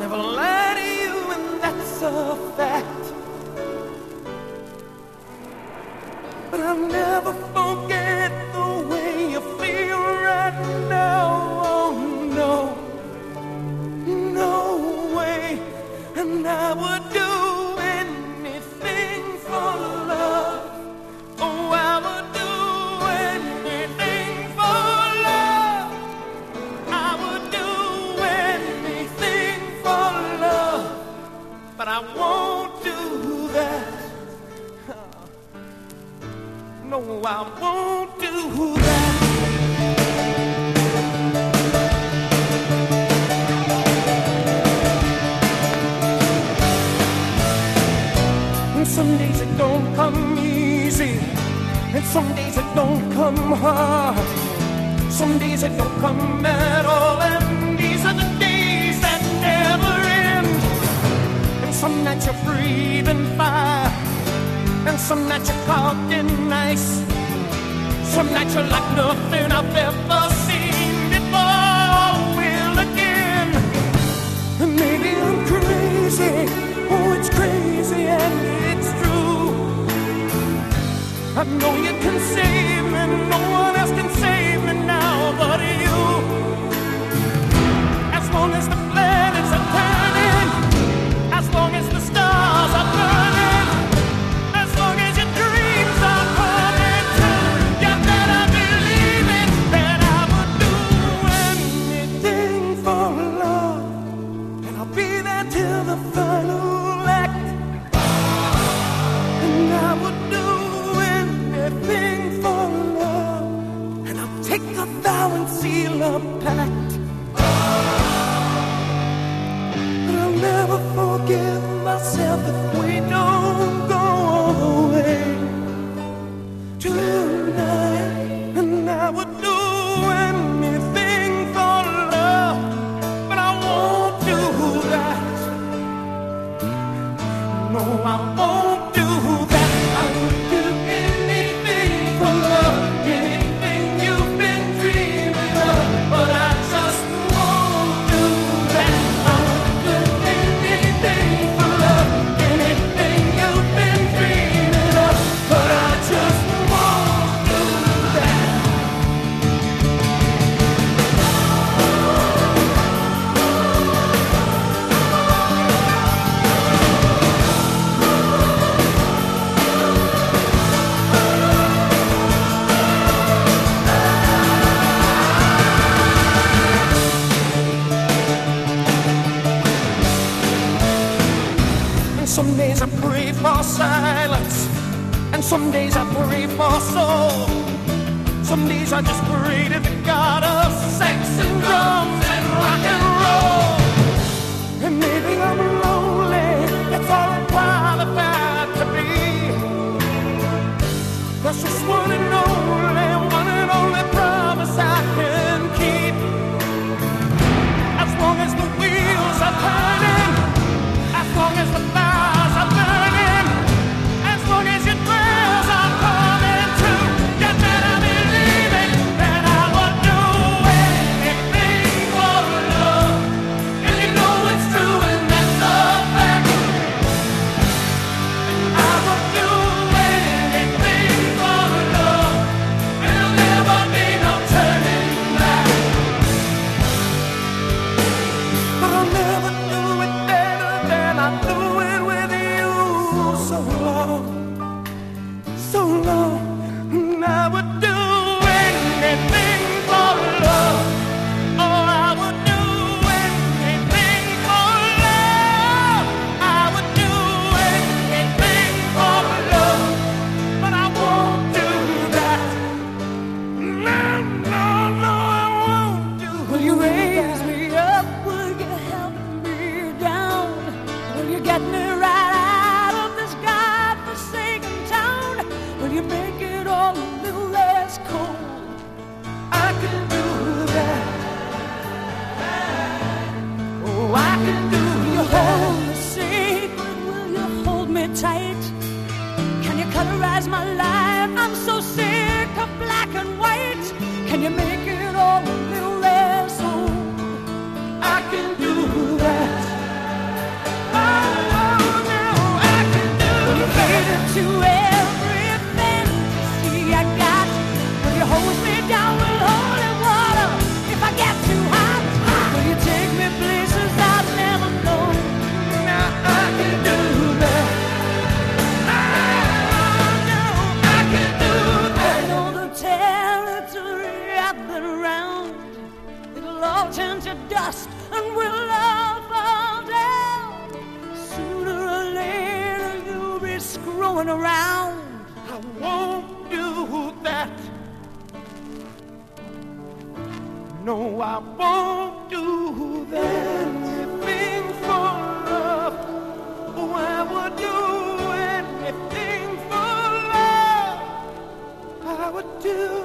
never lie to you, and that's a fact. But I'll never forget the way you feel right now. Some days it don't come hard. Some days it don't come at all, and these are the days that never end. And some nights you're breathing fire, and some nights you're caught in ice. Some nights you're like nothing I've ever seen before. Will again. And maybe I'm crazy. Oh, it's crazy and. I know you can save me. No one else can save me now but you. As long as the planets are turning, as long as the stars are burning, as long as your dreams are coming true, you better believe it that I would do anything for love. And I'll be there till the final and seal a pact. Silence, and some days I pray for soul. Some days I just pray to the God of sex and drums and rock and roll. Make it all a little less cold? I can do that. Oh, I can do Will you hold me sacred? Will you hold me tight? Can you colorize my life? I'm so sick of black and white. Can you make it all a little going around. I won't do that. No, I won't do that. Anything for love. Oh, I would do anything for love. I would do.